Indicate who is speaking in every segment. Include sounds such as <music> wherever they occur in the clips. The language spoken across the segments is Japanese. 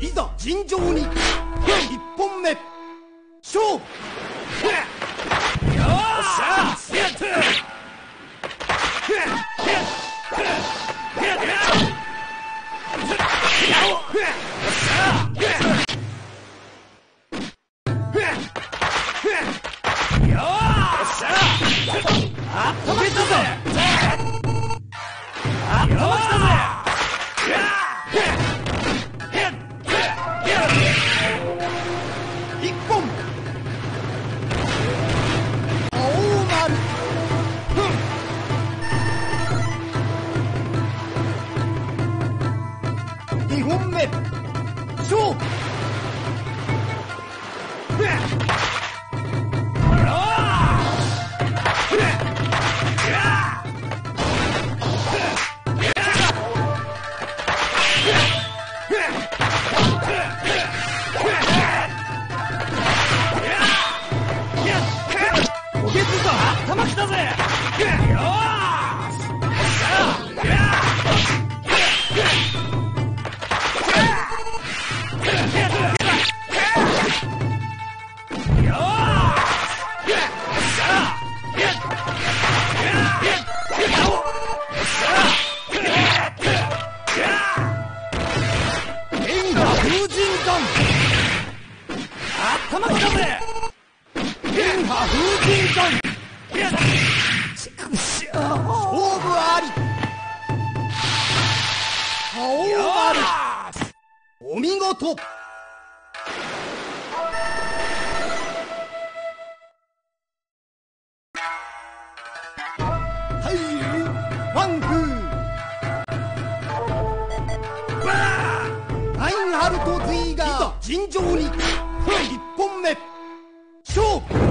Speaker 1: いざ尋常に一本目勝負。
Speaker 2: よっしゃやってあっ飛べたっ
Speaker 1: 風神弾
Speaker 2: 頭きたぜ
Speaker 1: 円が風神弾
Speaker 2: くしょ
Speaker 1: 勝負あり
Speaker 2: 顔
Speaker 1: 丸お見事。尋常に一本目勝負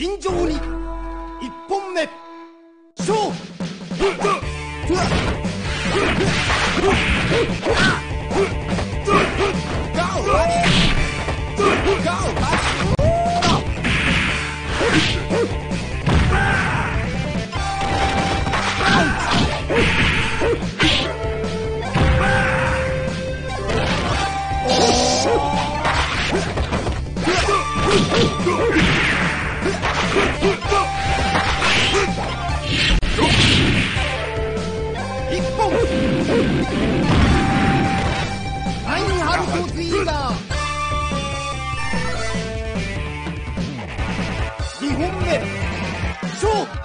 Speaker 1: 尋常に勝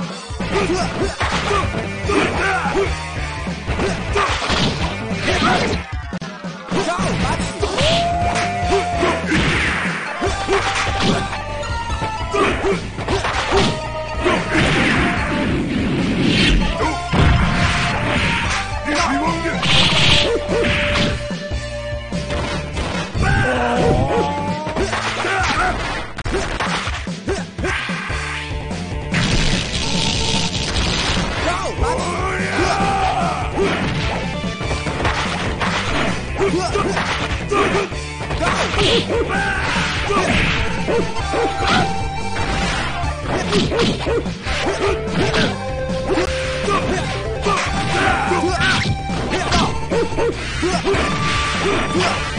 Speaker 1: Yeah!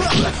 Speaker 3: Go,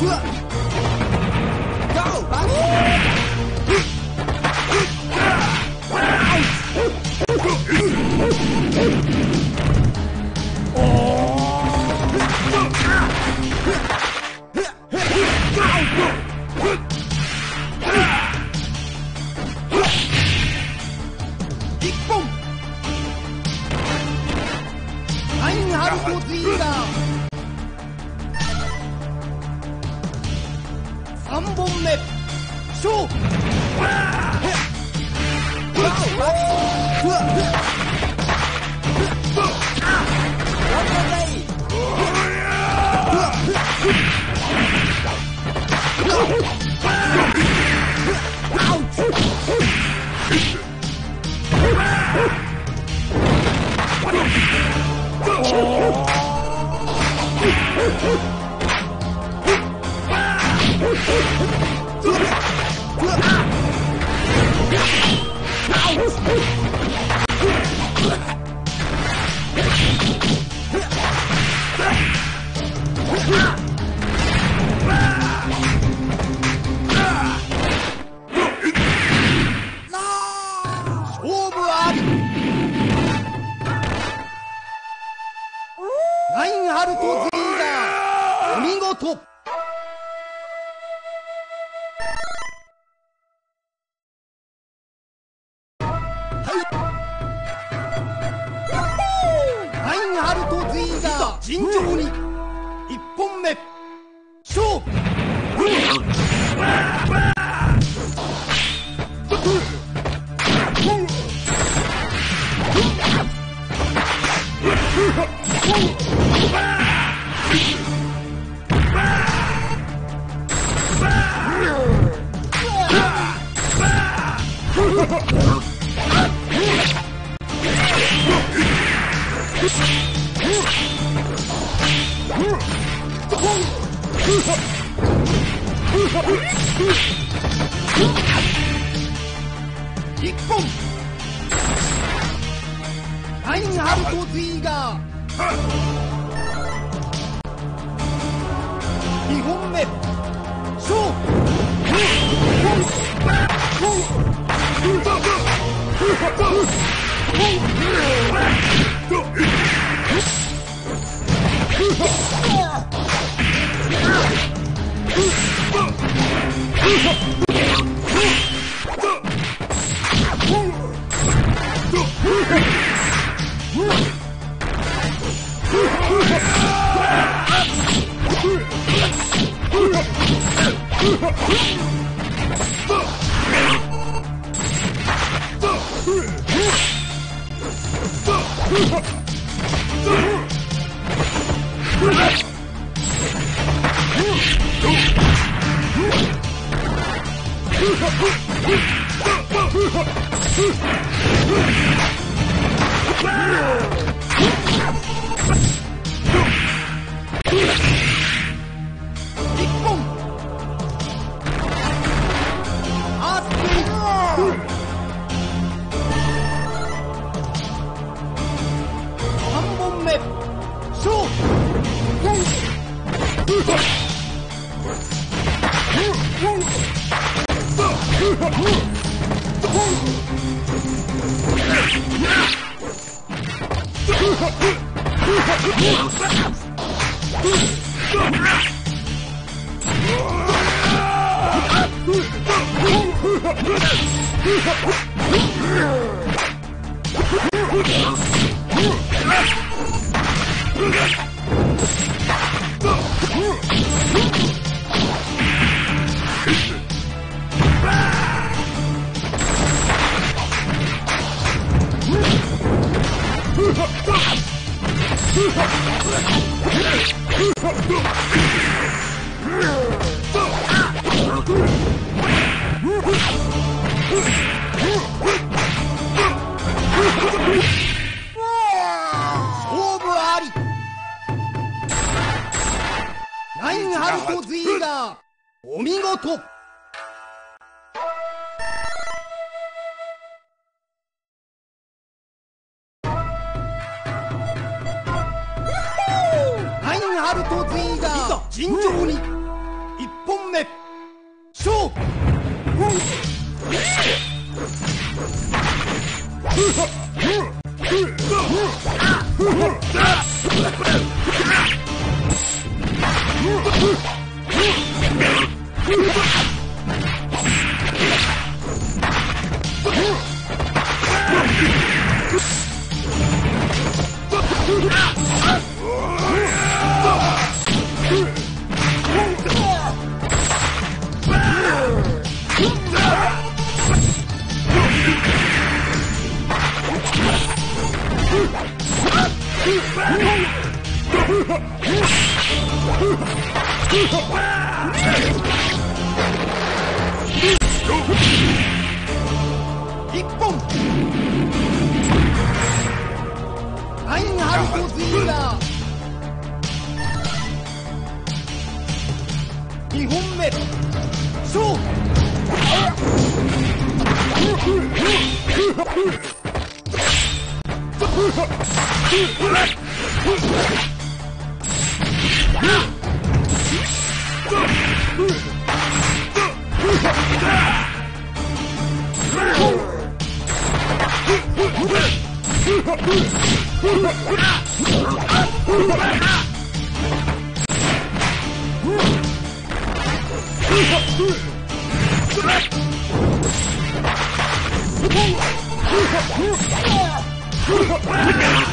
Speaker 1: 一ラインハルト・ゼイダー尋常に一本目勝負一本。ラインハルト・ゼイガー。二本目。勝負 Woo! 一 <laughs> ラインハルト・ズイーガーお見事。ラインハルト・ズイーガー尋常に一本目勝負 Huh! 一本。ラインハルト・ズイーガー二本目勝負一 <laughs>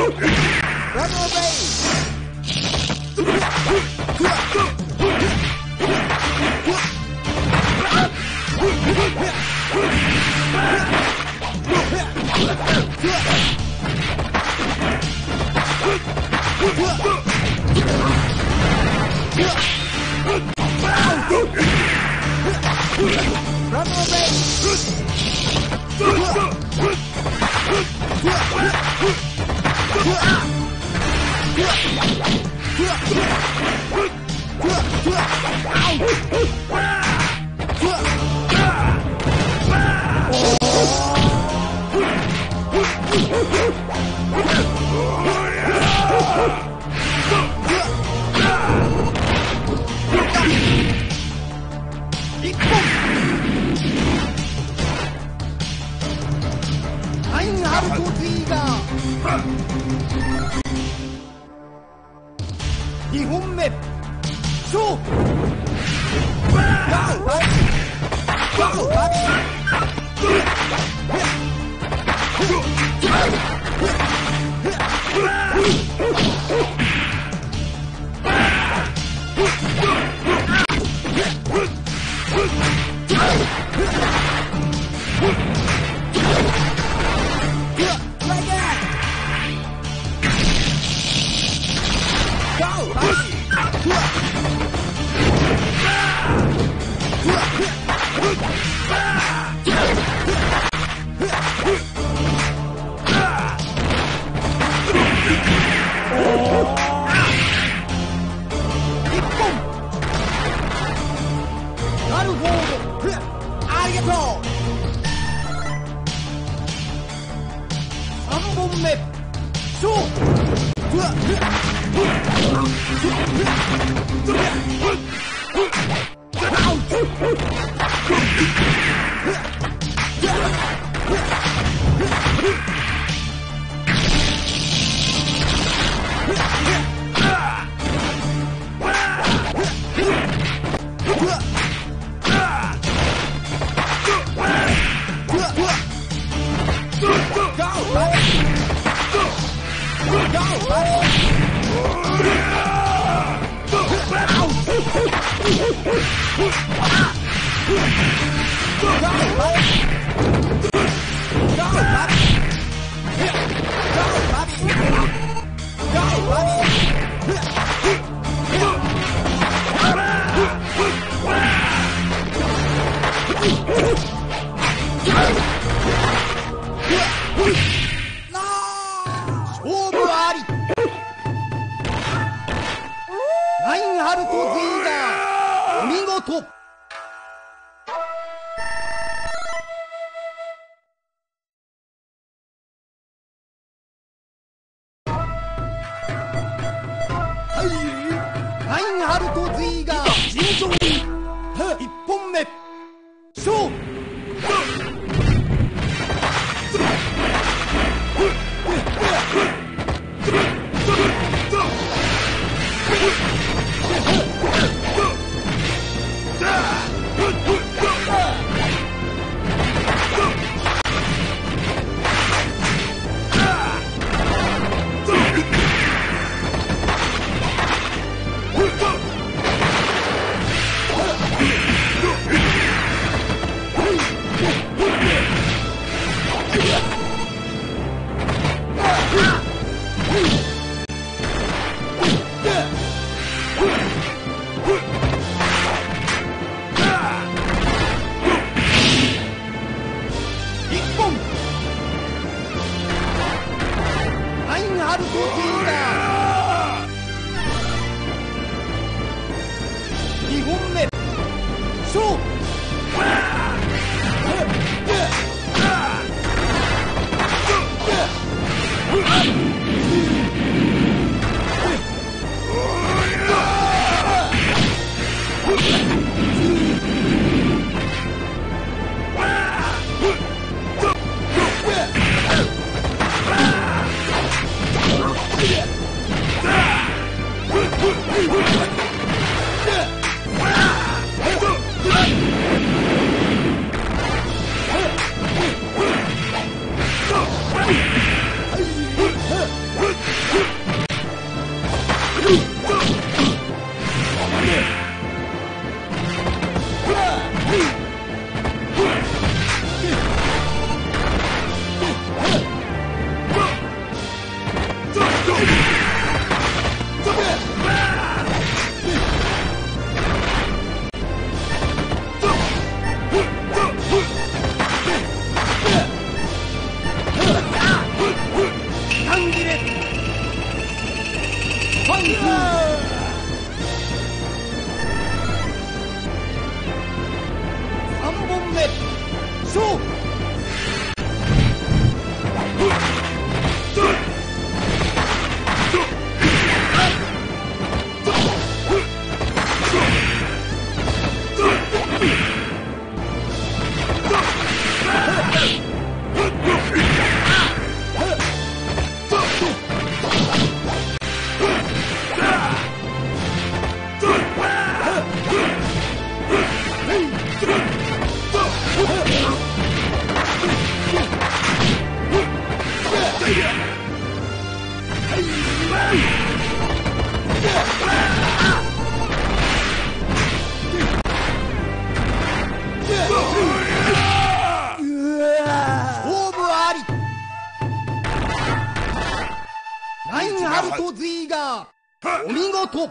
Speaker 1: 一 Aqui! 勝お見事。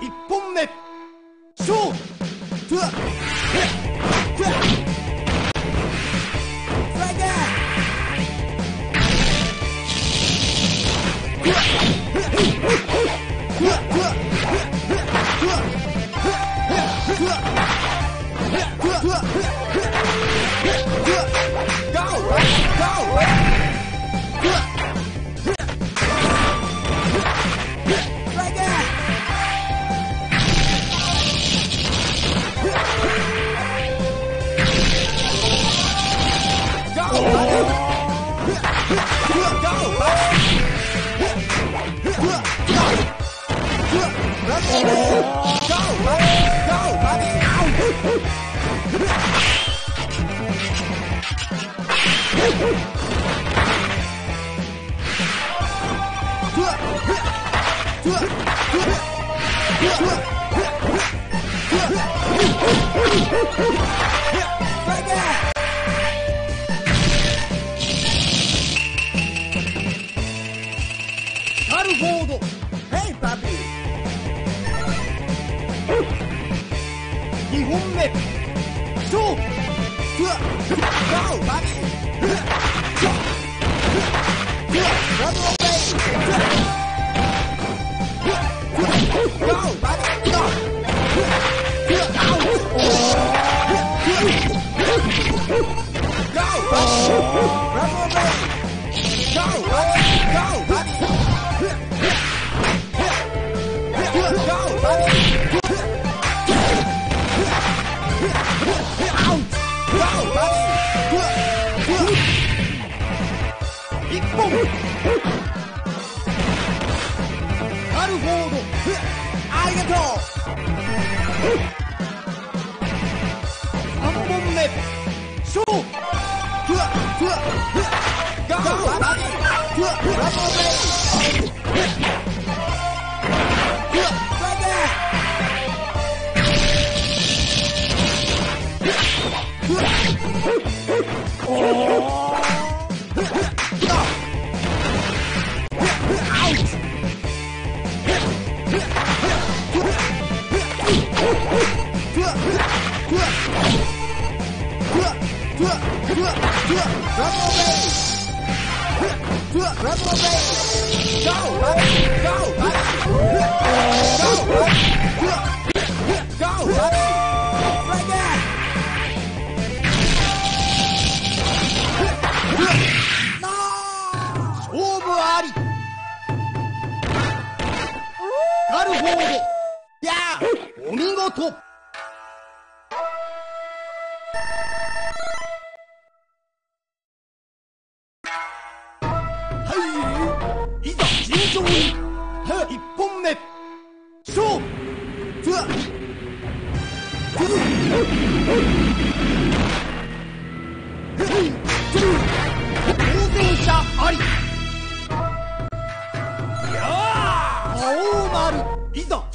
Speaker 1: 1本目。ショート。ゥアトゥアスライダートゥアトゥアトゥアトゥアトゥアトゥアトゥアトゥアトゥア Oh, 收割收割完毕 Vamos,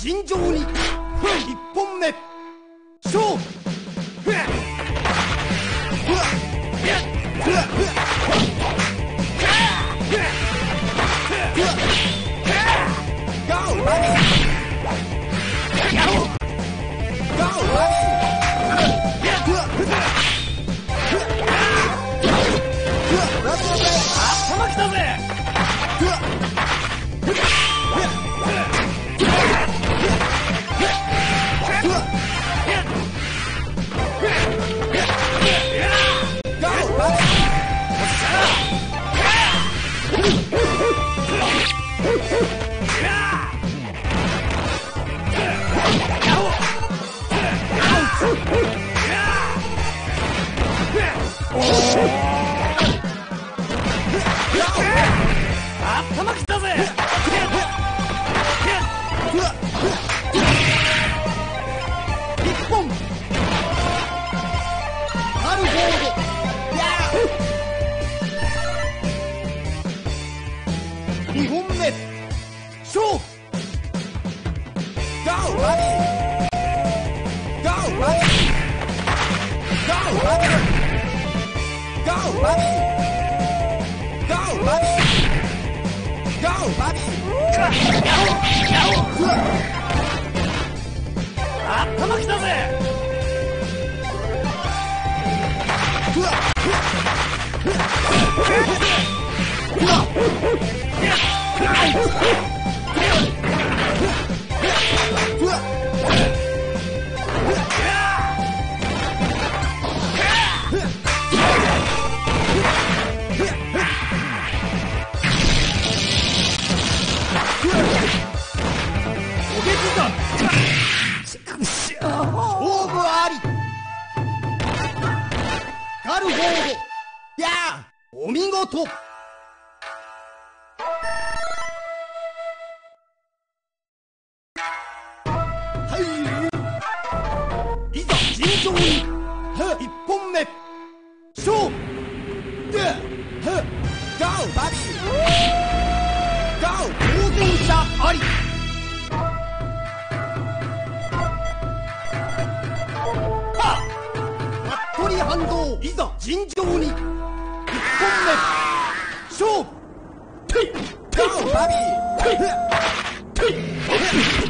Speaker 1: 尋常に1本目ビ。ー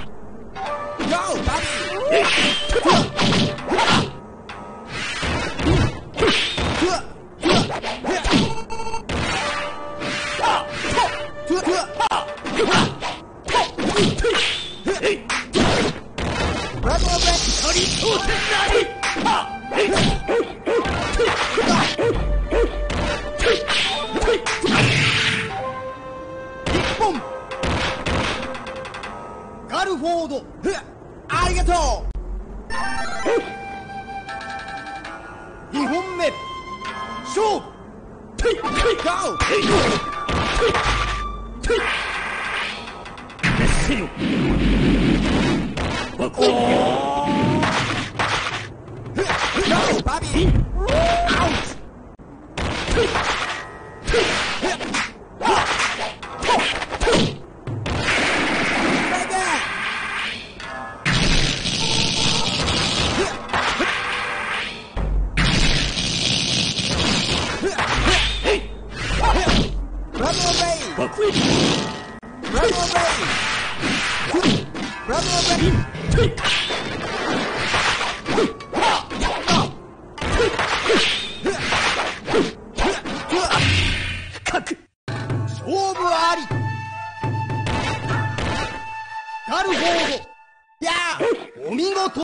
Speaker 1: お見事。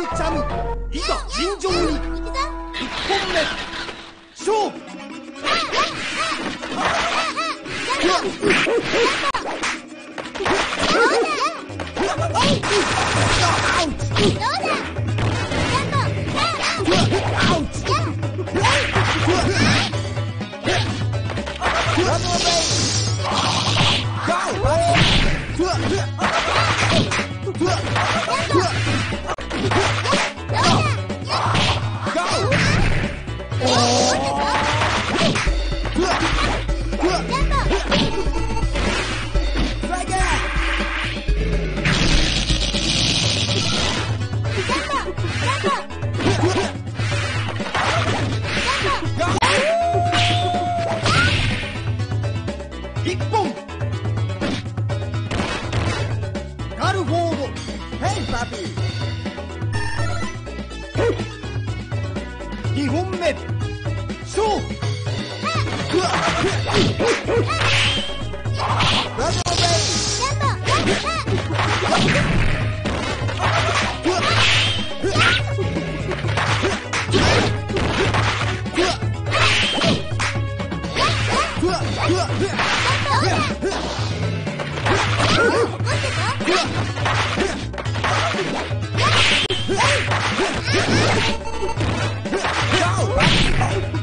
Speaker 4: ムチャム。いざ尋常に。本目。勝負。
Speaker 1: どうだ？
Speaker 3: 等等我！我
Speaker 1: 怎么？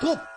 Speaker 3: Yakup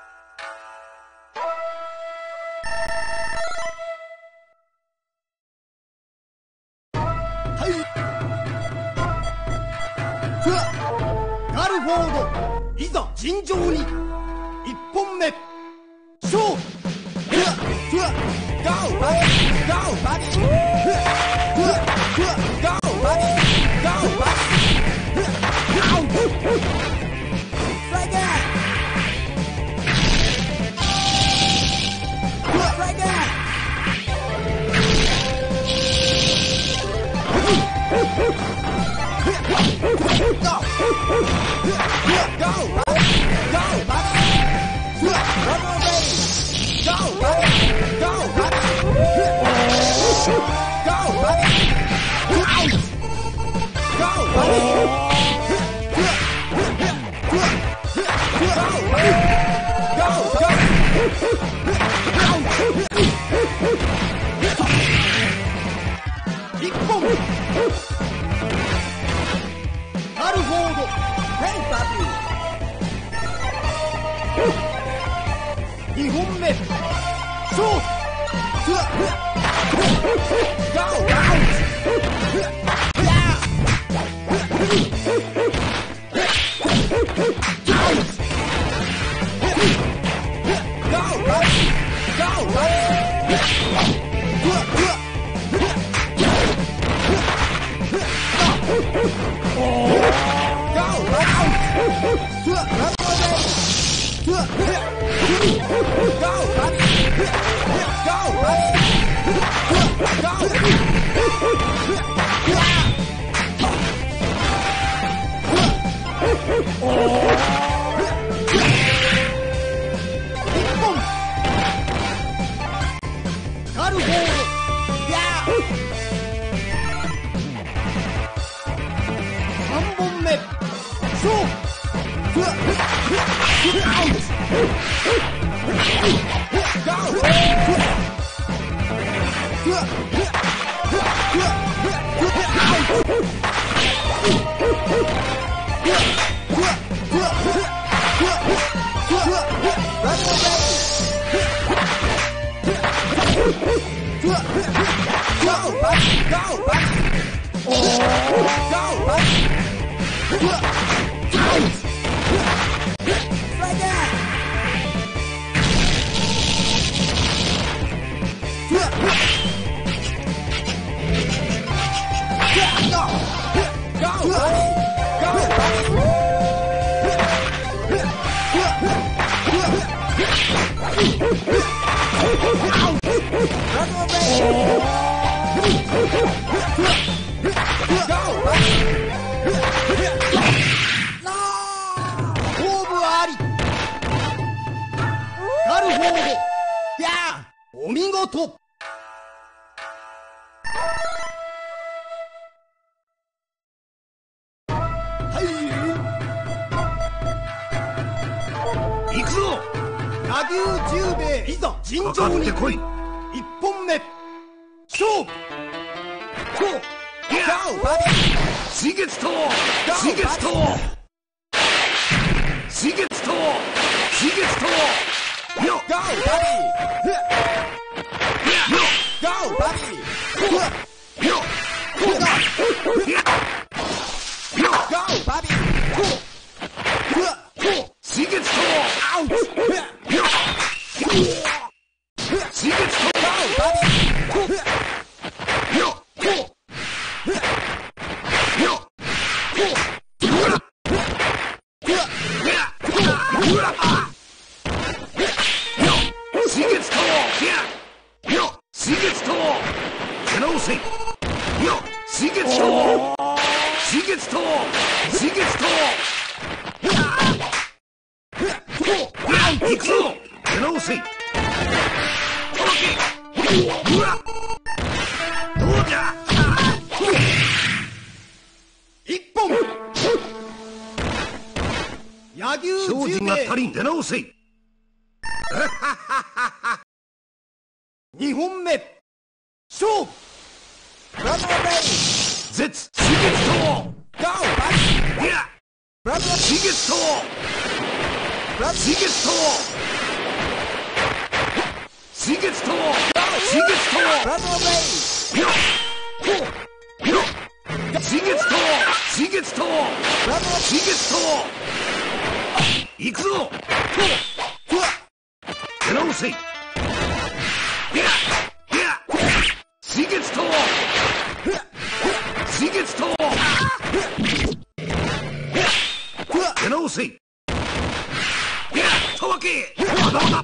Speaker 3: やたわけまだまだ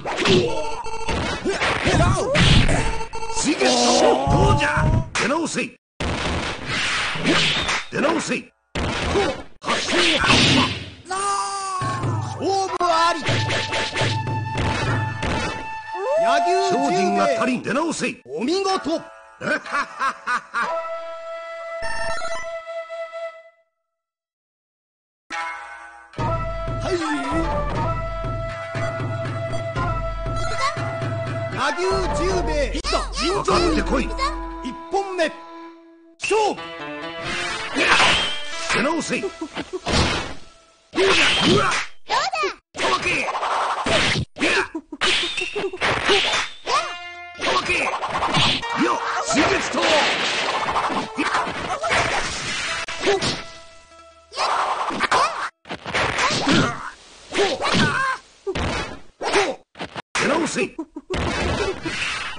Speaker 1: ガオ
Speaker 3: 水月刀どうじゃ出直せい出直せい発生
Speaker 1: 勝負あり野球
Speaker 3: 精進が
Speaker 1: 十兵衛
Speaker 3: 足りん出直せい
Speaker 1: お見事はい野球十兵衛いざ尋
Speaker 3: かか
Speaker 1: 常に
Speaker 3: ってこい
Speaker 1: 一本目勝負
Speaker 3: 出直せいどうじゃうわたわけやたわけよ水月刀出直せ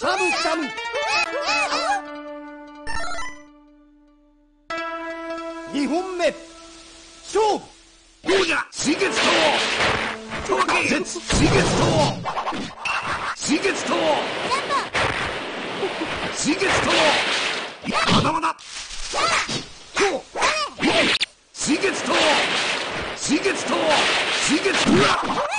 Speaker 1: サムサム二本目。勝負。
Speaker 3: どうじゃ水月刀たわけ絶水月刀水月刀水月刀まだまだ。水月刀水月刀水月うわ水月刀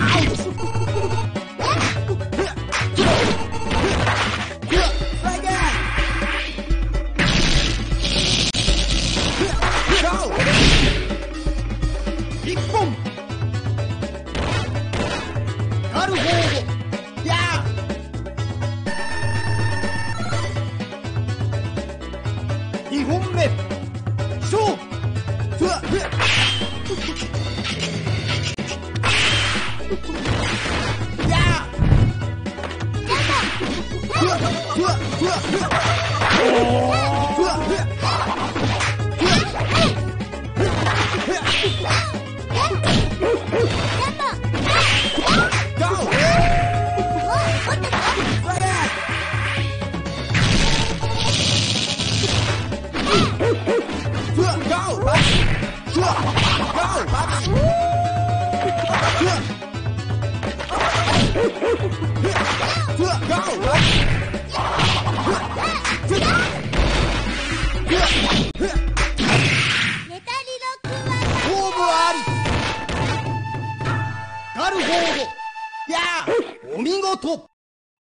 Speaker 4: Ah!